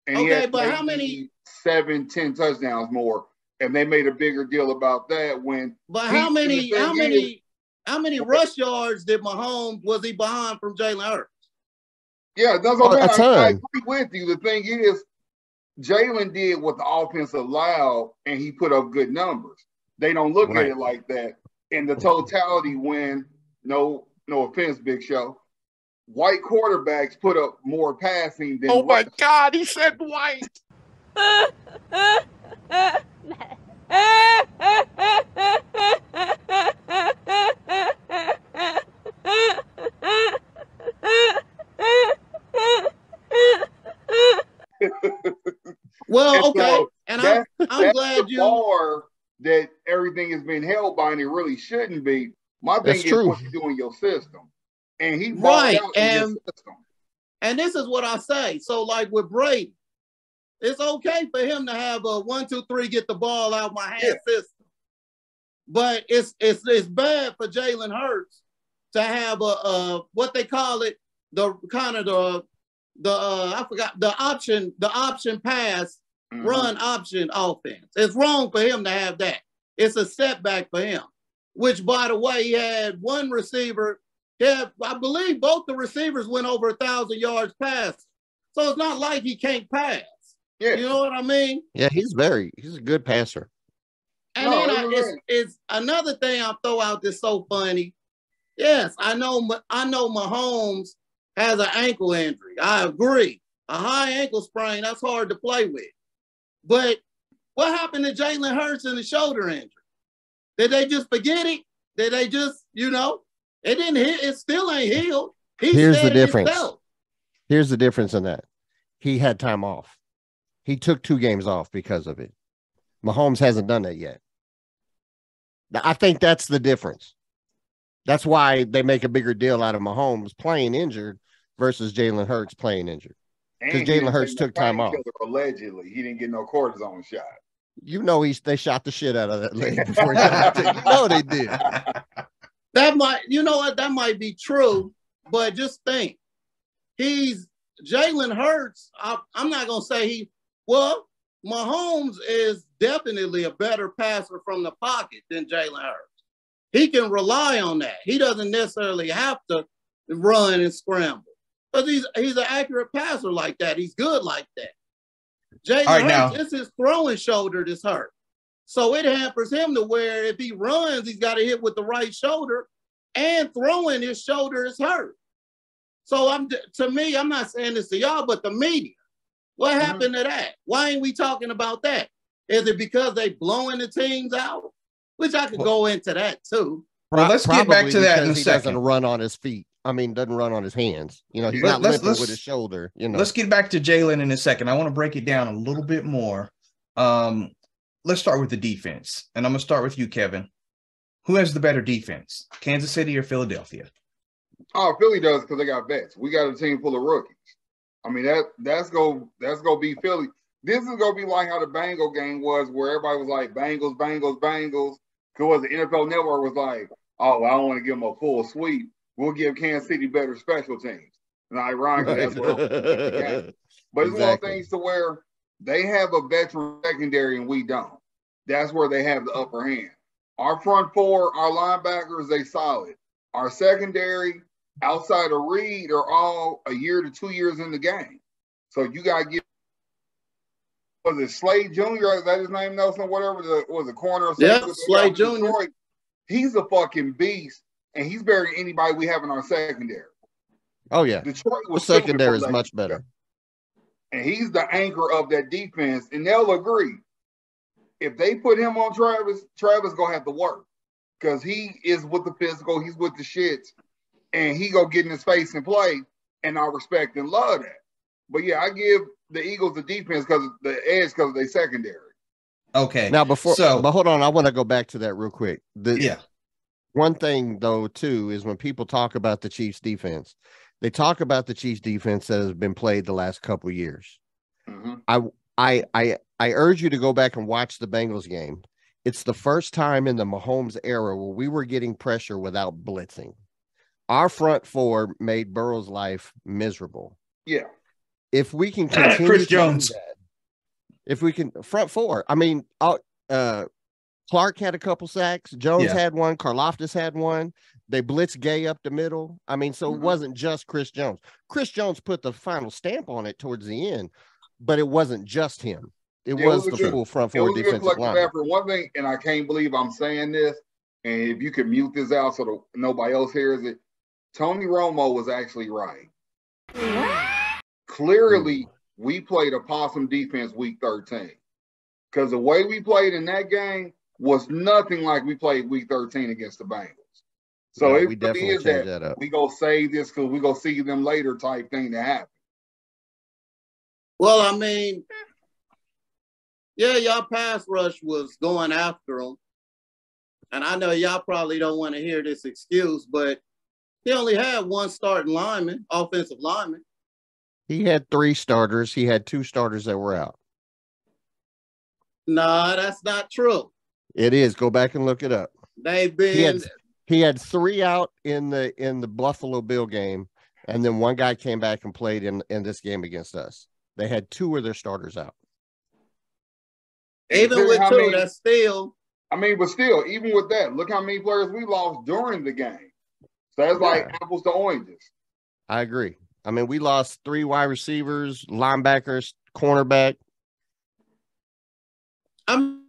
And he Okay, had but how many- Seven, 10 touchdowns more. And they made a bigger deal about that when But how many? How thing many? How many rush yards did Mahomes was he behind from Jalen Hurts? Yeah, that's Oh, what a I'm saying. I, I ton. agree with you. The thing is, Jalen did what the offense allowed, and he put up good numbers. They don't look Right. at it like that. In the totality, when no no offense, Big Show, white quarterbacks put up more passing than Oh my rush. God, he said white. Well, And okay, so and I'm I'm glad you. bar that everything is being held by, and it really shouldn't be. My thing That's is true. what you do in your system, and he Right, out in his and- system. And this is what I say. So, like with Brady, it's okay for him to have a one, two, three, get the ball out my hand system. But it's it's it's bad for Jalen Hurts to have a, a what they call it, the kind of the the uh, I forgot the option, the option pass Mhm. run option offense. It's wrong for him to have that. It's a setback for him. Which, by the way, he had one receiver. Yeah, I believe both the receivers went over a thousand yards pass. So it's not like he can't pass. Yeah, You know what I mean? Yeah, he's very he's a good passer. And No, then I, it's, it's another thing I throw out that's so funny. Yes, I know. Ma- I know Mahomes has an ankle injury. I agree. A high ankle sprain that's hard to play with. But what happened to Jalen Hurts and the shoulder injury? Did they just forget it? Did they just, you know, it didn't hit? It still ain't healed. He Here's the difference. himself. Here's the difference in that. He had time off. He took two games off because of it. Mahomes hasn't done that yet. I think that's the difference. That's why they make a bigger deal out of Mahomes playing injured versus Jalen Hurts playing injured. And 'Cause he Jalen Hurts took time off. Allegedly, he didn't get no cortisone shot. You know he's they shot the shit out of that leg before he got it. You know they did. That might, you know what, that might be true, but just think, he's Jalen Hurts. I, I'm not gonna say he. Well, Mahomes is definitely a better passer from the pocket than Jalen Hurts. He can rely on that. He doesn't necessarily have to run and scramble because he's he's an accurate passer like that. He's good like that. Jalen All right, Hurts, now- it's his throwing shoulder that's hurt. So it hampers him to where if he runs, he's got to hit with the right shoulder, and throwing his shoulder is hurt. So I'm to me, I'm not saying this to y'all, but the media. What Mm-hmm. happened to that? Why ain't we talking about that? Is it because they blowing the teams out? Which I could go into that too. Well, let's get back to that in a because he doesn't run on his feet. I mean, doesn't run on his hands. You know, he's Let- not let's- limping let's- with his shoulder. You know, Let's get back to Jalen in a second. I want to break it down a little bit more. Um, let's start with the defense, and I'm gonna start with you, Kevin. Who has the better defense, Kansas City or Philadelphia? Oh, Philly does because they got vets. We got a team full of rookies. I mean that that's go that's gonna be Philly this is gonna be like how the Bengal game was, where everybody was like Bengals, Bengals, Bengals. Because the NFL Network was like, oh, well, I don't want to give them a full sweep. We'll give Kansas City better special teams. And ironically, that's what. But it's one of things to where they have a veteran secondary and we don't. That's where they have the upper hand. Our front four, our linebackers, they solid. Our secondary, outside of Reid, are all a year to two years in the game. So you gotta give was it Slay Jr. Is that his name, Nelson? Whatever the was the corner Yeah, Slay got Jr.. Detroit. He's a fucking beast, and he's better than anybody we have in our secondary. Oh yeah, Detroit was killing secondary is much better. and he's the anchor of that defense, and they'll agree. If they put him on Travis, Travis gonna have to work because he is with the physical, he's with the shits, and he go get in his face and play, and I respect and love that. But yeah, I give the Eagles the defense because the edge because they secondary. Okay. Now before, So- but hold on, I want to go back to that real quick. The, yeah. One thing though too is when people talk about the Chiefs defense, they talk about the Chiefs defense that has been played the last couple years. Mhm. I I I urge you to go back and watch the Bengals game. It's the first time in the Mahomes era where we were getting pressure without blitzing. Our front four made Burrow's life miserable. Yeah, If we can continue Chris Jones. that, if we can front four, I mean, uh, uh, Clark had a couple sacks. Jones Yeah. had one. Karlaftis had one. They blitzed Gay up the middle. I mean, so Mhm. it wasn't just Chris Jones. Chris Jones put the final stamp on it towards the end, but it wasn't just him. It was, was the full front four was a good defensive line. effort. One thing, and I can't believe I'm saying this, and if you could mute this out so that nobody else hears it, Tony Romo was actually right. Clearly, we played a possum defense week 13. Because the way we played in that game was nothing like we played week 13 against the Bengals. So Yeah, it we really definitely is changed that, that up. we go save this because we go see them later type thing to happen. Well, I mean, yeah, y'all pass rush was going after him. And I know y'all probably don't want to hear this excuse, but he only had one starting lineman, offensive lineman. He had three starters. He had two starters that were out. Nah, that's not true. It is. Go back and look it up. They've been He had he had three out in the in the Buffalo Bill game, and then one guy came back and played in in this game against us. They had two of their starters out. even Consider with two, many- that's still I mean, but still, even with that, look how many players we lost during the game. So that's like apples to oranges. I agree. I mean, we lost three wide receivers, linebackers, cornerback. I'm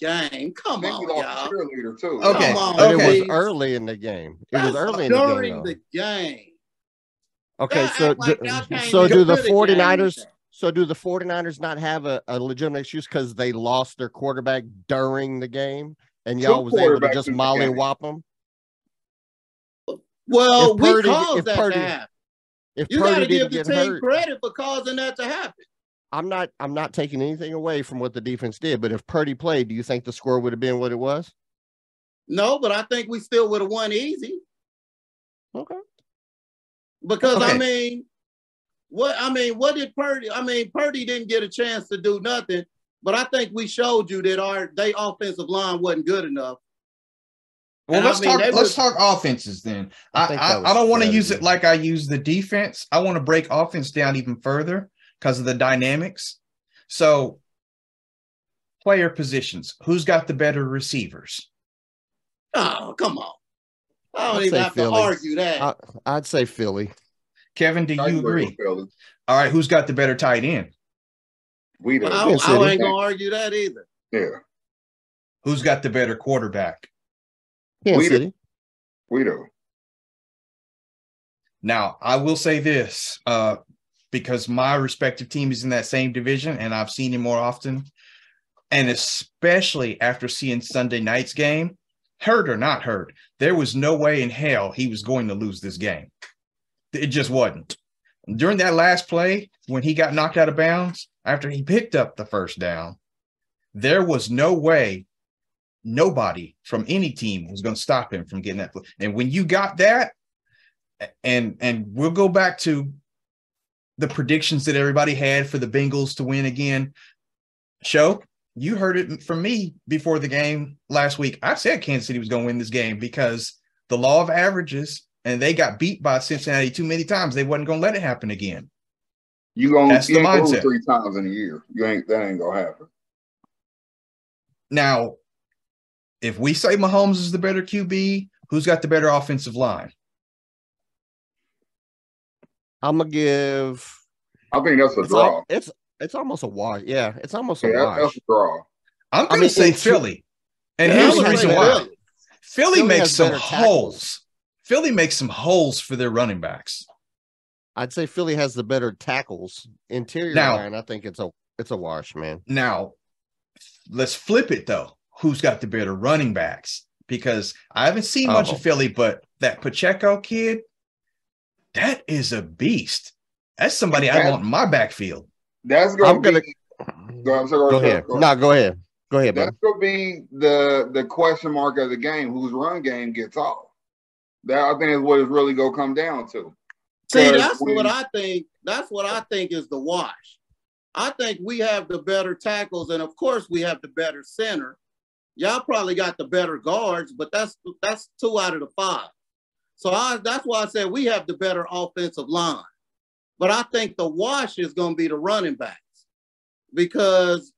game. Come on, y'all. cheerleader too. Okay. Come on, But it was early in the game. It was early in the during game. the game. Okay, Y'all so act like do, y'all can't so do the do the 49ers like so do the 49ers not have a, a legitimate excuse because they lost their quarterback during the game and y'all was able to just in molly game. whop them? Well, If we Purdy- caused if that Purdy to happen. If You got to give the get team hurt, credit for causing that to happen. I'm not I'm not taking anything away from what the defense did, but if Purdy played, do you think the score would have been what it was? No, but I think we still would have won easy Okay. because I mean, what I mean, what did Purdy? I mean, Purdy didn't get a chance to do nothing, but I think we showed you that our they offensive line wasn't good enough. Well, And let's mean, talk. Let's was- talk offenses then. I I I, I don't want to use it like I use the defense. I want to break offense down even further because of the dynamics. So, player positions. Who's got the better receivers? Oh, come on! I don't I'd even have Philly. to argue that. I, I'd say Philly. Kevin, do I you agree agree? All right, who's got the better tight end? We do. I, Kansas I City. ain't gonna argue that either. Yeah, Who's got the better quarterback? Kansas We do. We do. Now, I will say this uh, because my respective team is in that same division and I've seen him more often. And especially after seeing Sunday night's game, hurt or not hurt, there was no way in hell he was going to lose this game. It just wasn't. During that last play, when he got knocked out of bounds after he picked up the first down, there was no way nobody from any team was going to stop him from getting that. play. And when you got that, and and we'll go back to the predictions that everybody had for the Bengals to win again. Show, you heard it from me before the game last week. I said Kansas City was going to win this game because the law of averages, and they got beat by Cincinnati too many times. They wasn't going to let it happen again. You gonna That's you the gonna lose mindset. three times in a year. You ain't that ain't gonna happen. Now, if we say Mahomes is the better QB, who's got the better offensive line? I'm gonna give. I think that's a It's, draw. al- it's it's almost a wash. Yeah, it's almost a Yeah, that- wash. that's a draw. I'm going to mean, say Philly. And Yeah, here's the reason why. Philly. Philly, Philly makes some better tackles. holes. Philly makes some holes for their running backs. I'd say Philly has the better tackles. Interior Now- line, I think it's a it's a wash, man. Now, let's flip it though. Who's got the better running backs? Because I haven't seen much Oh. of Philly, but that Pacheco kid, that is a beast. That's somebody I want in my backfield. That's gonna, I'm gonna be go, I'm sorry, go sorry, ahead. go No, go ahead. Go ahead, That's man. gonna be the the question mark of the game. Whose run game gets off? That I think is what it's really gonna come down to. See, that's when- what I think. That's what I think is the wash. I think we have the better tackles, and of course, we have the better center. Y'all probably got the better guards, but that's that's two out of the five. So I, that's why I said we have the better offensive line. But I think the wash is going to be the running backs because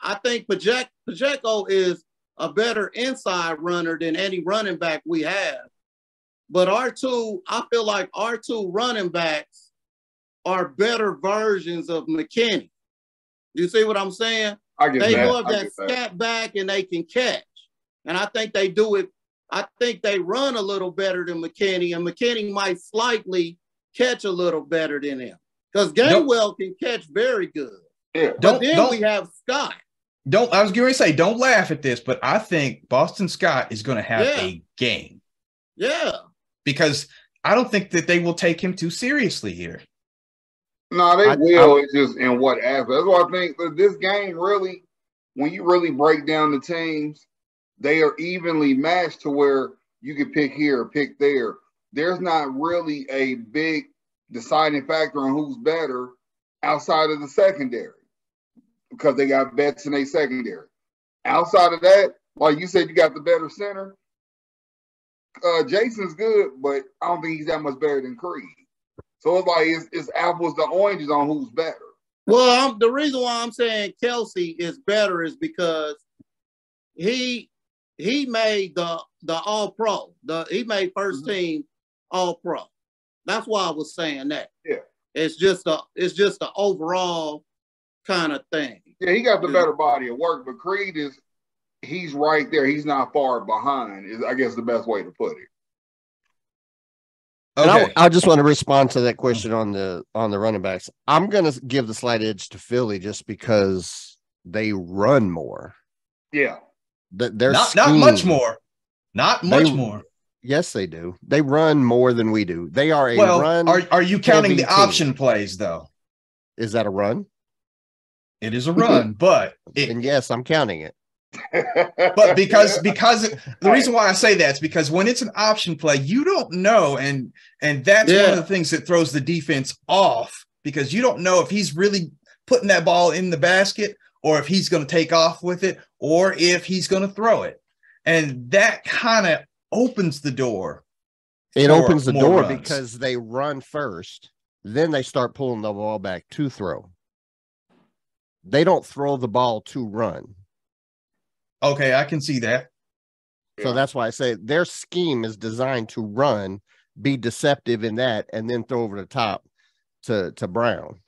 I think Pacheco, is a better inside runner than any running back we have. But our two, I feel like our two running backs are better versions of McKinnon. You see what I'm saying? They that. love I that get that. scat back and they can catch. And I think they do it. I think they run a little better than McKinnon, and McKinnon might slightly catch a little better than him. Because Gainwell can catch very good. Yeah. But Don't then don't we have Scott. don't I was going to say don't laugh at this, but I think Boston Scott is going to have Yeah. a game Yeah. because I don't think that they will take him too seriously here. No, they I- will. it's just in what aspect. That's why I think that this game really, when you really break down the teams, they are evenly matched to where you can pick here pick there. There's not really a big deciding factor on who's better outside of the secondary because they got vets in a secondary. Outside of that, like you said, you got the better center. Uh, Jason's good, but I don't think he's that much better than Creed. So it's like it's, it's apples to oranges on who's better. Well, I'm, the reason why I'm saying Kelce is better is because he he made the the All Pro. The he made 1st mm-hmm. team All Pro. That's why I was saying that. Yeah. It's just a it's just an overall kind of thing. Yeah, he got the better body of work, but Creed is he's right there. He's not far behind. Is I guess the best way to put it. Okay. I, I just want to respond to that question on the on the running backs. I'm gonna give the slight edge to Philly just because they run more. Yeah, That their not not much more. Not much They- more. Yes, they do. They run more than we do. They are a Well, run. are are you counting the team. option plays though? Is that a run? It is a run, but it, and yes, I'm counting it. but because because the reason why I say that is because when it's an option play, you don't know, and and that's one of the things that throws the defense off because you don't know if he's really putting that ball in the basket or if he's going to take off with it or if he's going to throw it, and that kind of opens the door. It opens the door runs. because they run first, then they start pulling the ball back to throw. They don't throw the ball to run. Okay, I can see that. So Yeah. that's why I say their scheme is designed to run, be deceptive in that, and then throw over the top to to Brown.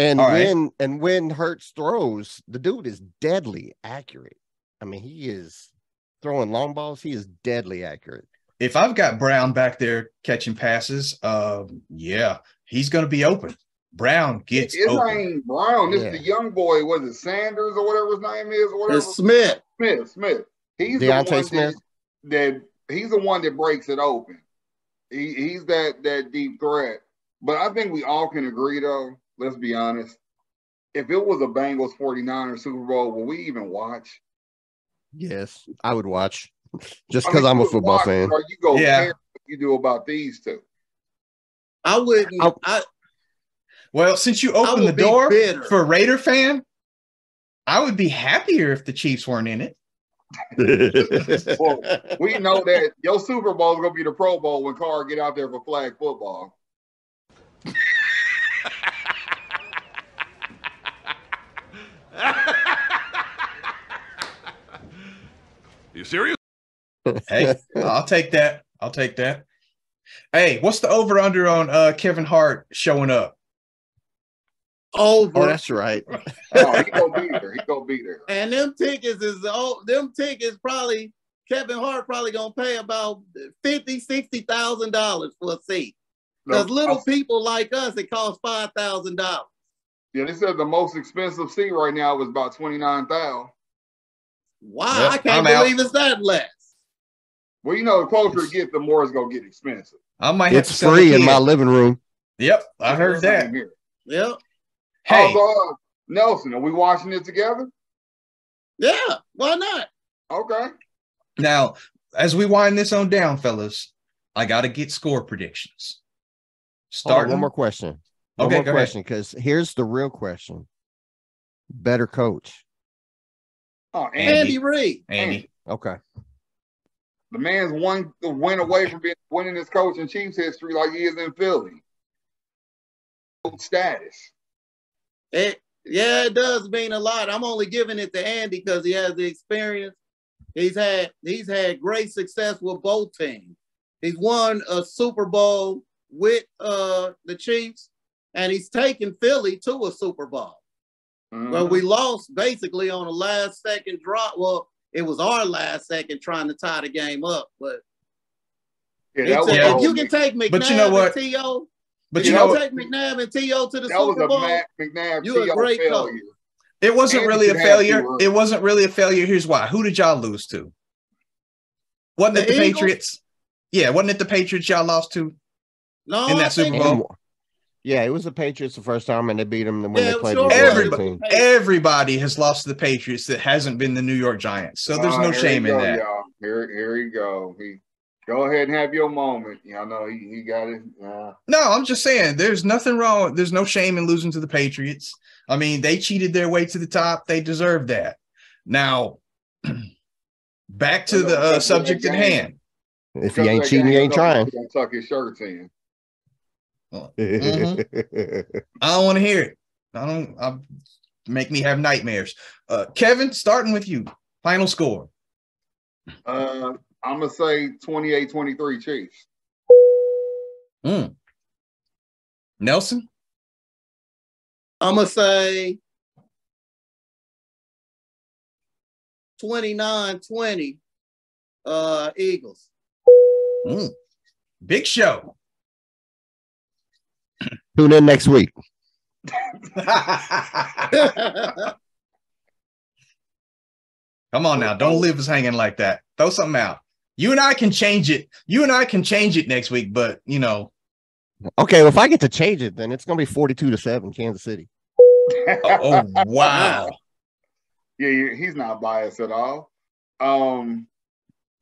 And All right. when and when Hurts throws, the dude is deadly accurate. I mean, he is throwing long balls. He is deadly accurate. If I've got Brown back there catching passes, um, yeah, he's going to be open. Brown gets his open. name Brown. This Yeah. the young boy. Was it Sanders or whatever his name is? Or whatever. It's Smith. Smith. Smith. He's DeVonta the one Smith? That, that he's the one that breaks it open. He, he's that that deep threat. But I think we all can agree though. Let's be honest. If it was a Bengals 49ers Super Bowl, will we even watch? Yes, I would watch just I because mean, I'm a football watch, fan. Or you go Yeah. what you do about these two. I wouldn't. I'll- I Well, since you opened the door bitter. for Raider fan, I would be happier if the Chiefs weren't in it. Well, we know that your Super Bowl is gonna be the Pro Bowl when Carr get out there for flag football. You serious? Hey, I'll take that. I'll take that. Hey, what's the over under on uh Kevin Hart showing up? Over. oh, that's right. Oh, he gonna be there. He gonna be there. And them tickets is oh, them tickets probably Kevin Hart probably gonna pay about fifty, sixty thousand dollars for a seat. Because No, little I- people like us, it costs five thousand dollars. yeah, they said the most expensive seat right now was about twenty nine thousand. Wow, Yep, I can't I'm out. believe it's that less. Well, you know, the closer it gets, the more it's gonna get expensive. I might have It's sell free in my living room. Yep, I heard that. Yep. Hey, How's, uh, Nelson, are we watching it together? Yeah. Why not? Okay. now as we wind this on down, fellas, I got to get score predictions. Hold on, Starting one more question. One Okay, more go question, because here's the real question: better coach. Oh, Andy. Andy Reid. Andy. Okay. the man's one the win away from being winning his coach in Chiefs history like he is in Philly. Status. It, yeah, it does mean a lot. I'm only giving it to Andy because he has the experience. He's had he's had great success with both teams. He's won a Super Bowl with uh the Chiefs, and he's taken Philly to a Super Bowl. Mhm. Well, we lost basically on a last second drop. Well, it was our last second trying to tie the game up, but yeah, it's that was a- a if you can take McNabb But you know what? and T.O., But if you you know, can what? take McNabb and T.O. to the that Super Bowl, Matt McNabb You a T.O. great failure. coach. it wasn't Andy really a failure. It wasn't really a failure. Here's why. Who did y'all lose to? Wasn't it The the Eagles? Patriots? Yeah, wasn't it the Patriots y'all lost to? no, in that I Super think- Bowl? And- yeah, it was the Patriots the first time, and they beat them when Yeah, they played sure the was. Everybody, team. everybody has lost to the Patriots that hasn't been the New York Giants. So there's Ah, no shame you in that. Y'all. Here, here you go. He go ahead and have your moment. Y'all know he, he got it. Uh, No, I'm just saying there's nothing wrong. There's no shame in losing to the Patriots. I mean, they cheated their way to the top. They deserve that. Now, back to the uh, subject at hand. If because he ain't cheating, he ain't trying. Tuck his shirts in. Mhm. I don't want to hear it. I don't. I, make me have nightmares. Uh, Kevin, starting with you. Final score. Uh, I'm gonna say 28-23 Chiefs. Mm. Nelson. I'm gonna say 29-20 uh Eagles. Mm. Big show. Tune in next week. Come on now, don't leave us hanging like that. Throw something out. You and I can change it. You and I can change it next week, but you know, Okay, well, if I get to change it, then it's gonna be forty-two to seven, Kansas City. oh, oh, wow. Yeah, yeah, he's not biased at all. Um,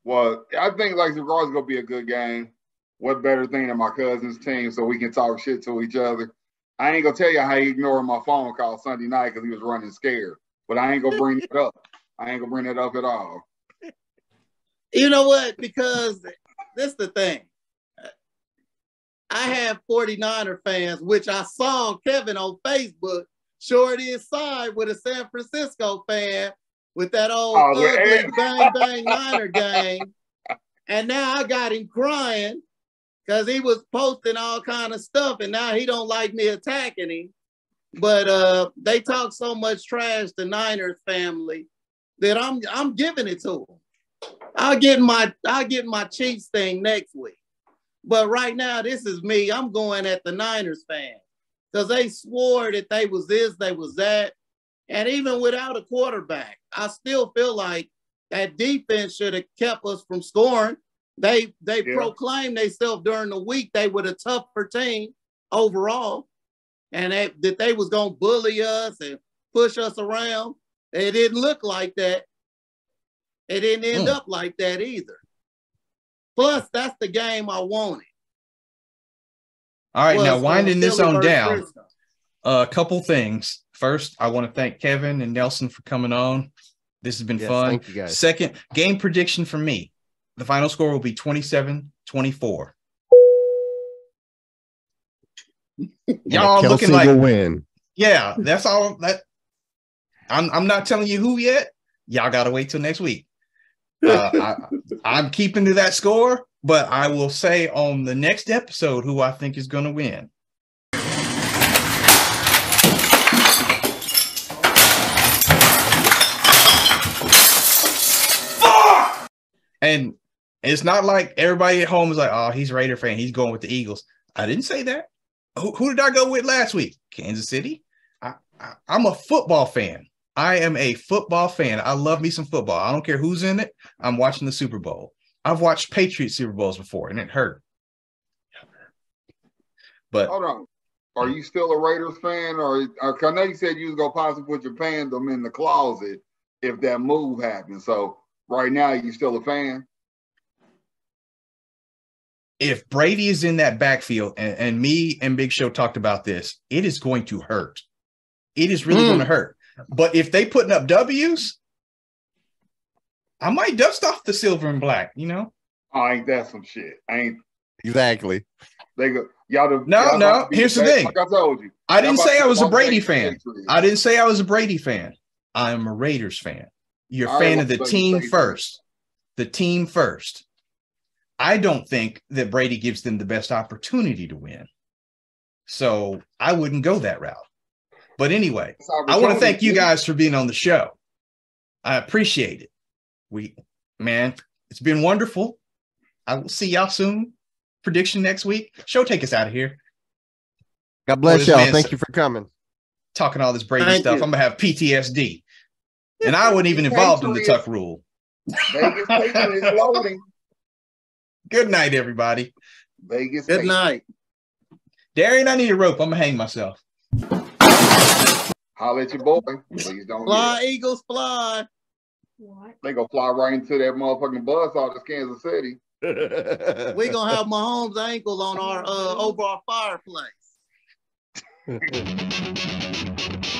well, I think like regardless gonna be a good game. What better thing than my cousin's team so we can talk shit to each other. I ain't gonna tell you how he ignored my phone call Sunday night because he was running scared. But I ain't gonna bring it up. I ain't gonna bring it up at all. You know what? Because this the thing. I have 49er fans, which I saw Kevin on Facebook short his side with a San Francisco fan with that old Oh, ugly bang bang Niner game. And now I got him crying because he was posting all kind of stuff, and now he don't like me attacking him. But uh, they talk so much trash to Niners family that I'm I'm giving it to them. I'll get my I'll get my Chiefs thing next week. But right now, this is me. I'm going at the Niners fan because they swore that they was this, they was that, and even without a quarterback, I still feel like that defense should have kept us from scoring. They they Yeah. proclaimed themselves during the week they were the tougher team overall, and they, that they was gonna bully us and push us around. It didn't look like that. It didn't end Hmm. up like that either. Plus, that's the game I wanted. All right, now uh, winding this on down. Frisco. A couple things. First, I want to thank Kevin and Nelson for coming on. This has been Yes, fun. thank you guys. Second, game prediction for me. The final score will be 27 24. Y'all Kelce looking like will win. Yeah, that's all that I'm I'm not telling you who yet. Y'all gotta wait till next week. Uh, I, I'm keeping to that score, but I will say on the next episode who I think is gonna win. And it's not like everybody at home is like, oh, he's a Raider fan. He's going with the Eagles. I didn't say that. Who, who did I go with last week? Kansas City. I, I, I'm a football fan. I am a football fan. I love me some football. I don't care who's in it. I'm watching the Super Bowl. I've watched Patriots Super Bowls before, and it hurt. But Hold on. Are you still a Raiders fan, or, or 'cause I know you said you was gonna possibly put your fandom in the closet if that move happened. So right now, you still a fan? If Brady is in that backfield, and, and me and Big Show talked about this, it is going to hurt. It is really Mm. going to hurt. But if they putting up W's, I might dust off the silver and black. You know, Oh, ain't that some shit? I ain't Exactly. they go? Y'all the No, y'all no, about to be here's the thing. Like I told you, I y'all didn't say I was a Brady fan. I didn't say I was a Brady fan. I am a Raiders fan. You're a fan of the team first. The team first. I don't think that Brady gives them the best opportunity to win. So I wouldn't go that route. But anyway, I want to thank you guys for being on the show. I appreciate it. We, man, it's been wonderful. I will see y'all soon. Prediction next week. Show take us out of here. God bless y'all. Thank said- you for coming. Talking all this Brady Thank stuff. you. I'm gonna have PTSD. And I wasn't even involved in the Patriots. tuck rule. Vegas Patriots loading. Good night, everybody. Vegas. Good Patriots. night. Darian, I need a rope. I'm gonna hang myself. Holla at your boy. Please don't. Fly, Eagles, fly. What? They gonna fly right into that motherfucking bus out of Kansas City. We gonna have Mahomes' ankle on our uh over our fireplace.